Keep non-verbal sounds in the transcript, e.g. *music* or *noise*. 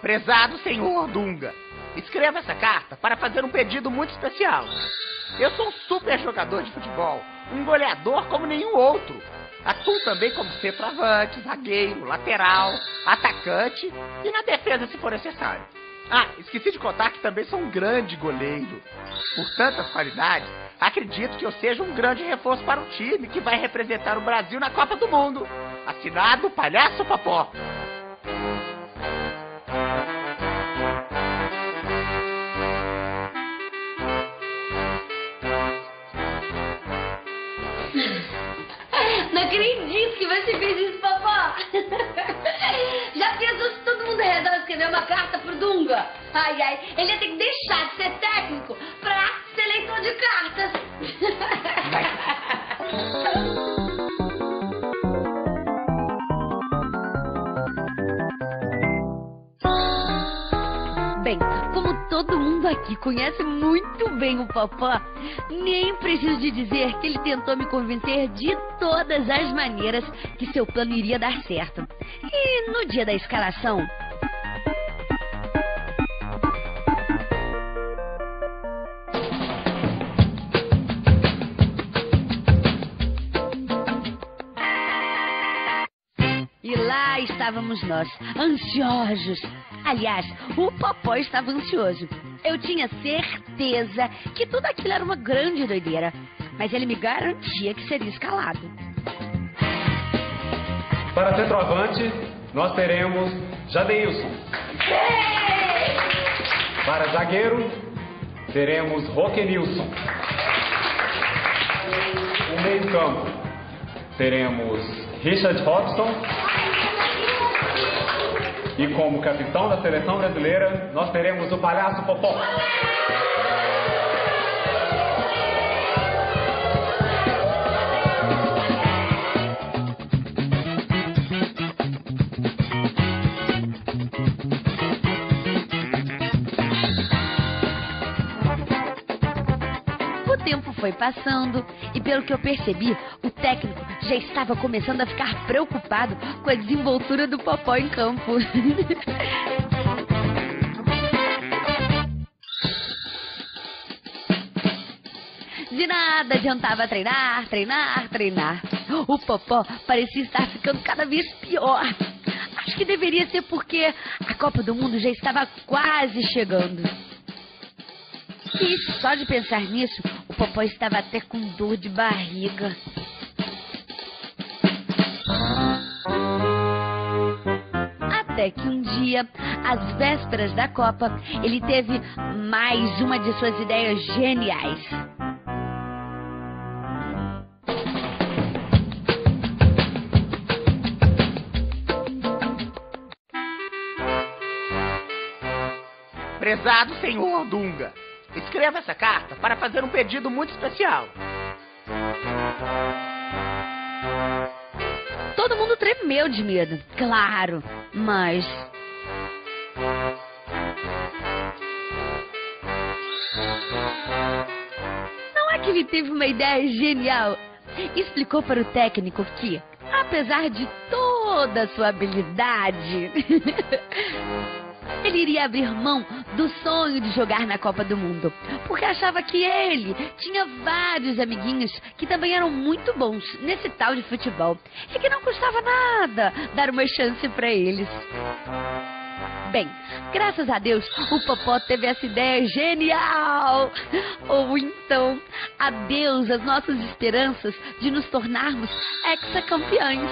Prezado senhor Dunga, escreva essa carta para fazer um pedido muito especial. Eu sou um super jogador de futebol, um goleador como nenhum outro. Atuo também como centroavante, zagueiro, lateral, atacante e na defesa se for necessário. Ah, esqueci de contar que também sou um grande goleiro. Por tantas qualidades, acredito que eu seja um grande reforço para o time que vai representar o Brasil na Copa do Mundo. Assinado Palhaço Popó. Acredito que você fez isso, papá. *laughs* Já pensou se todo mundo resolve escrever uma carta pro Dunga? Ai, ai, ele ia ter que deixar de ser técnico pra ser leitor de cartas. *laughs* Bem, como mundo aqui conhece muito bem o Popó, nem preciso de dizer que ele tentou me convencer de todas as maneiras que seu plano iria dar certo. E no dia da escalação, E lá estávamos nós, ansiosos. Aliás, o Popó estava ansioso. Eu tinha certeza que tudo aquilo era uma grande doideira. Mas ele me garantia que seria escalado. Para centroavante, nós teremos Jadeilson. Para zagueiro, teremos Roquenilson. O meio-campo, teremos Richard Robson. E como capitão da seleção brasileira, nós teremos o Palhaço Popó. Foi passando e, pelo que eu percebi, o técnico já estava começando a ficar preocupado com a desenvoltura do Popó em campo. *laughs* De nada adiantava treinar, treinar, treinar. O Popó parecia estar ficando cada vez pior. Acho que deveria ser porque a Copa do Mundo já estava quase chegando. E só de pensar nisso, Popó estava até com dor de barriga. Até que um dia, às vésperas da Copa, ele teve mais uma de suas ideias geniais. Prezado senhor Dunga, escreva essa carta para fazer um pedido muito especial. Todo mundo tremeu de medo, claro, mas. Não é que ele teve uma ideia genial. Explicou para o técnico que, apesar de toda a sua habilidade, *laughs* ele iria abrir mão do sonho de jogar na Copa do Mundo, porque achava que ele tinha vários amiguinhos que também eram muito bons nesse tal de futebol e que não custava nada dar uma chance para eles. Bem, graças a Deus, o Popó teve essa ideia genial! Ou então, adeus às nossas esperanças de nos tornarmos ex-campeões.